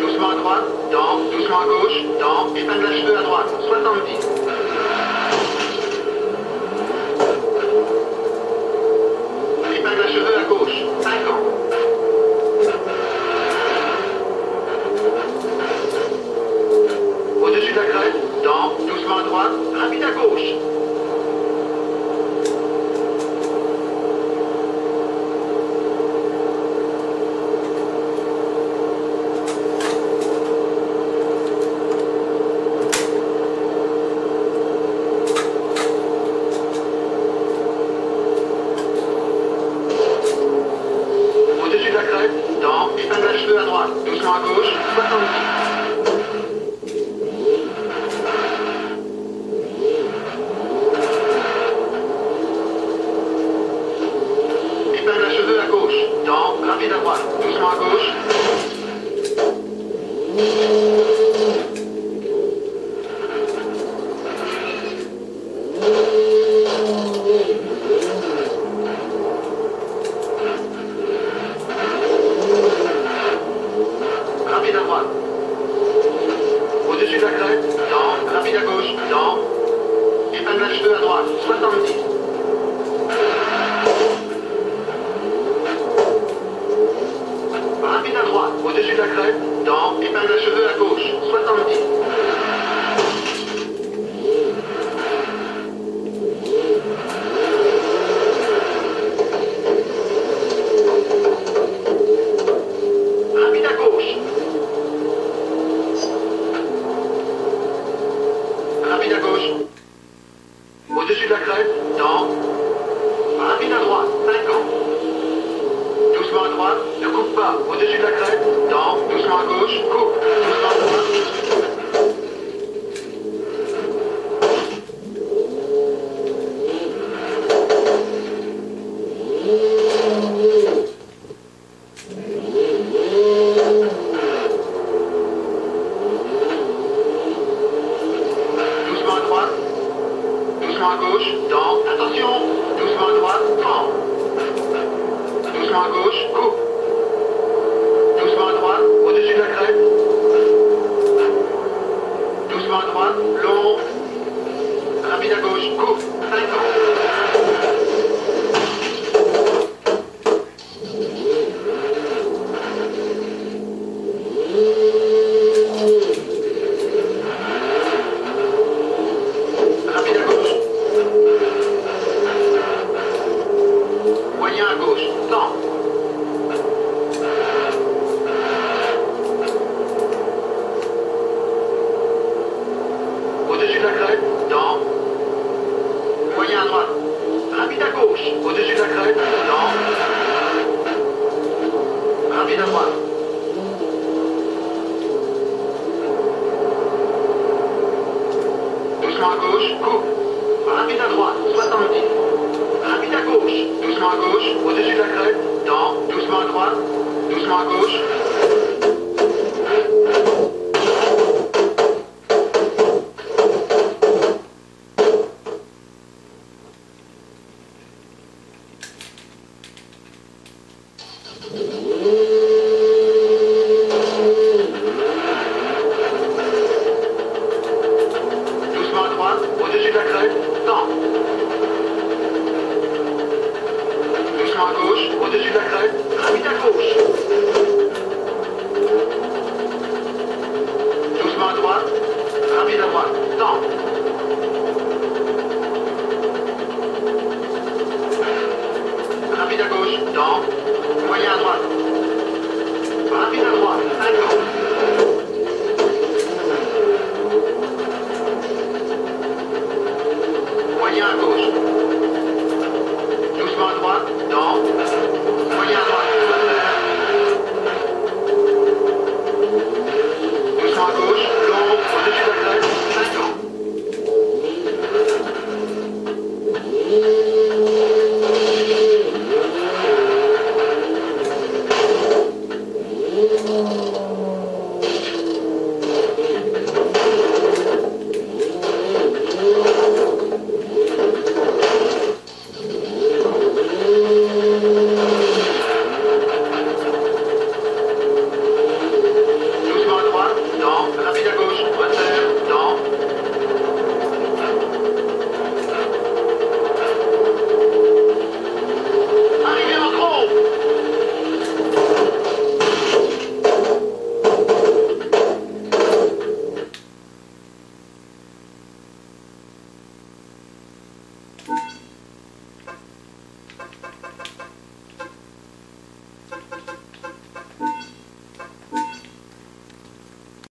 doucement à droite, dans, doucement à gauche, dans, épanne la cheveux à droite, 70. Épanne la cheveux à gauche. De la crête. Dent, rapide à gauche. Épingle à cheveux à droite. 70. Rapide à droite, au-dessus de la crête, dent, épingle cheveux à gauche, 70. Rapide à gauche. Rapide à gauche. Au-dessus de la crête, dent. Rapide à droite, 50. Doucement à droite, ne coupe pas. Au-dessus de la crête, dent, doucement à gauche, coupe. Doucement à droite. Doucement à droite. Doucement à gauche, dent, attention. Doucement à droite, fend. Doucement à gauche, coupe. Doucement à droite, au-dessus de la crête. Doucement à droite, long. Rapide à gauche, coupe. 50. Rapide à gauche. Moyen à gauche. Temps. Au-dessus de la crête, dent. Moyen à droite. Rapide à gauche. Au-dessus de la crête, dent. Rapide à droite. Doucement à gauche, coupe. Rapide à droite, 70. Rapide à gauche, doucement à gauche, au-dessus de la crête, dent, doucement à droite, doucement à gauche.